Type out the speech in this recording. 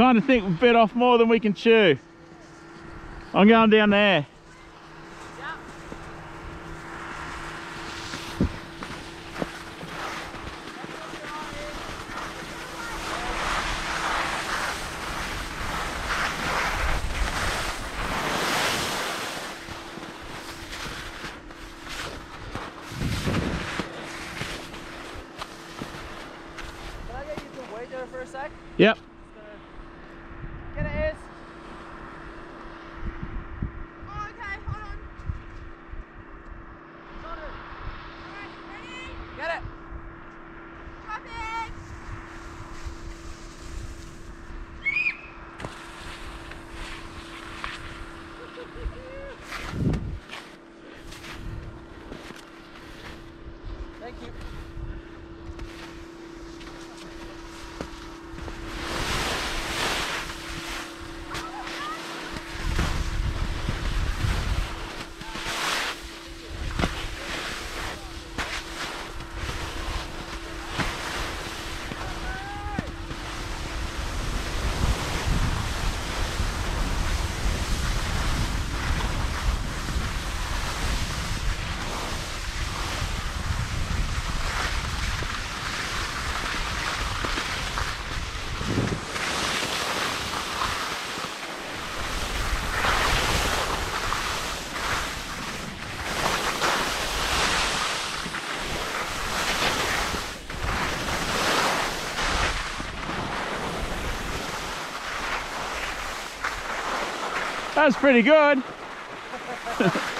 kind of think we bit off more than we can chew. I'm going down there. Can I get you to wait there for a sec? Yep. Thank you. That's pretty good.